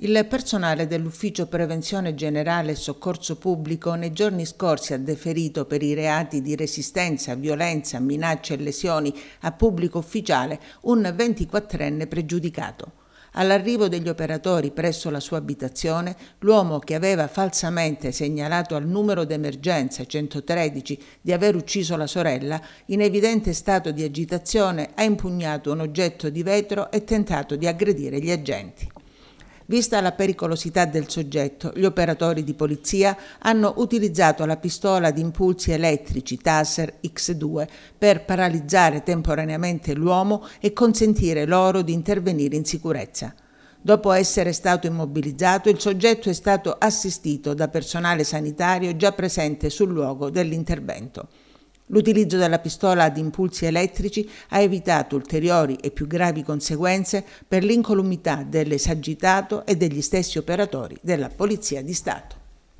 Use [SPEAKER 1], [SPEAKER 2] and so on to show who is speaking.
[SPEAKER 1] Il personale dell'Ufficio Prevenzione Generale e Soccorso Pubblico nei giorni scorsi ha deferito per i reati di resistenza, violenza, minacce e lesioni a pubblico ufficiale un 24enne pregiudicato. All'arrivo degli operatori presso la sua abitazione, l'uomo che aveva falsamente segnalato al numero d'emergenza 113 di aver ucciso la sorella, in evidente stato di agitazione, ha impugnato un oggetto di vetro e tentato di aggredire gli agenti. Vista la pericolosità del soggetto, gli operatori di polizia hanno utilizzato la pistola di impulsi elettrici Taser X2 per paralizzare temporaneamente l'uomo e consentire loro di intervenire in sicurezza. Dopo essere stato immobilizzato, il soggetto è stato assistito da personale sanitario già presente sul luogo dell'intervento. L'utilizzo della pistola ad impulsi elettrici ha evitato ulteriori e più gravi conseguenze per l'incolumità dell'esagitato e degli stessi operatori della Polizia di Stato.